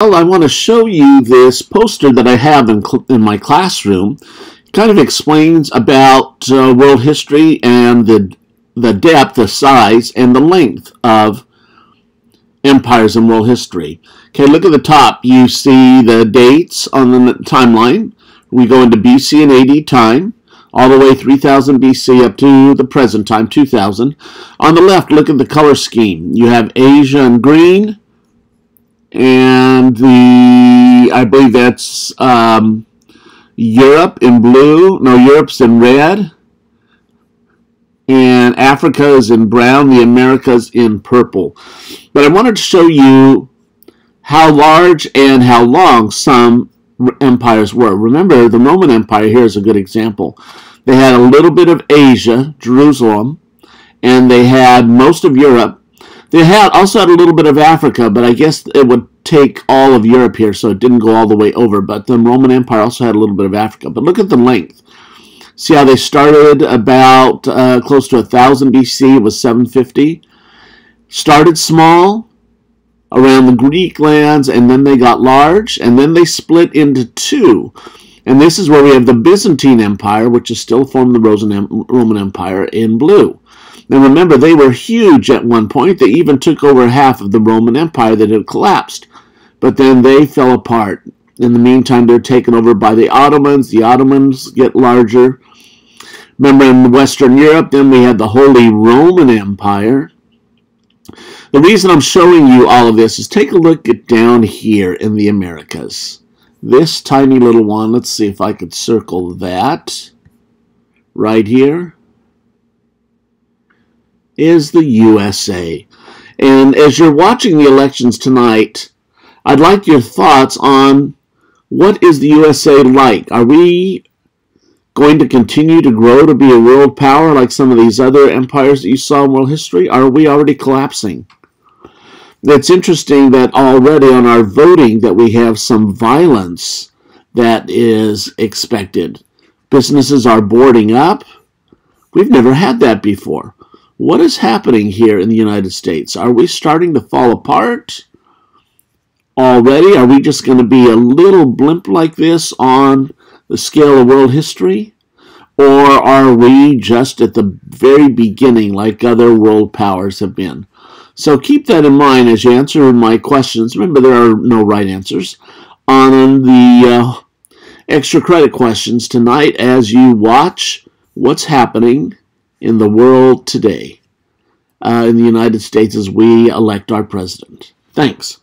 Well, I want to show you this poster that I have in, in my classroom. It kind of explains about uh, world history and the, the depth, the size, and the length of empires in world history. Okay, look at the top. You see the dates on the timeline. We go into BC and AD time, all the way 3000 BC up to the present time, 2000. On the left, look at the color scheme. You have Asia in green, and the I believe that's um, Europe in blue. No, Europe's in red, and Africa is in brown. The Americas in purple. But I wanted to show you how large and how long some empires were. Remember, the Roman Empire here is a good example. They had a little bit of Asia, Jerusalem, and they had most of Europe, they had also had a little bit of Africa, but I guess it would take all of Europe here, so it didn't go all the way over. But the Roman Empire also had a little bit of Africa. But look at the length. See how they started about uh, close to 1000 BC, it was 750. Started small around the Greek lands, and then they got large, and then they split into two. And this is where we have the Byzantine Empire, which is still formed the Roman Empire in blue. Now remember, they were huge at one point. They even took over half of the Roman Empire that had collapsed. But then they fell apart. In the meantime, they're taken over by the Ottomans. The Ottomans get larger. Remember, in Western Europe, then we had the Holy Roman Empire. The reason I'm showing you all of this is take a look at down here in the Americas. This tiny little one, let's see if I could circle that right here is the USA. And as you're watching the elections tonight, I'd like your thoughts on what is the USA like? Are we going to continue to grow to be a world power like some of these other empires that you saw in world history? Are we already collapsing? It's interesting that already on our voting that we have some violence that is expected. Businesses are boarding up. We've never had that before. What is happening here in the United States? Are we starting to fall apart already? Are we just going to be a little blimp like this on the scale of world history? Or are we just at the very beginning like other world powers have been? So keep that in mind as you answer my questions. Remember, there are no right answers on the uh, extra credit questions tonight as you watch what's happening in the world today, uh, in the United States, as we elect our president. Thanks.